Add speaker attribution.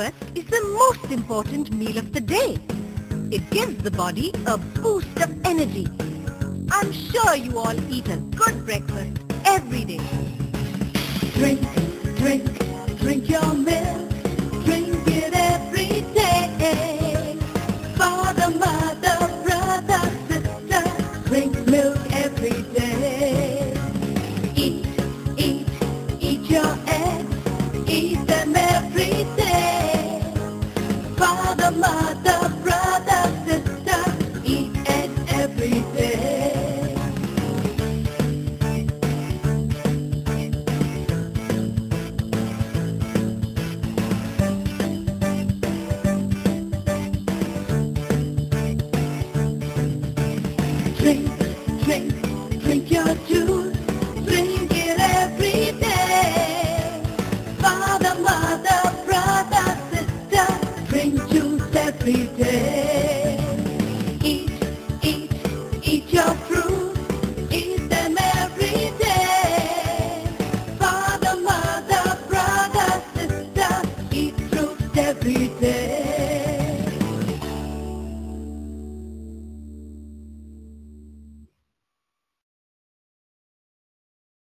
Speaker 1: Is the most important meal of the day. It gives the body a boost of energy. I'm sure you all eat a good breakfast every day. Drink, drink, drink your milk. Drink it every day. Father, mother, brother, sister, drink milk every day. Drink, drink, drink your juice. Drink it every day. Father, mother, brother, sister, drink juice every day. Eat, eat, eat your fruit. Eat them every day. Father, mother, brother, sister, eat fruits every day.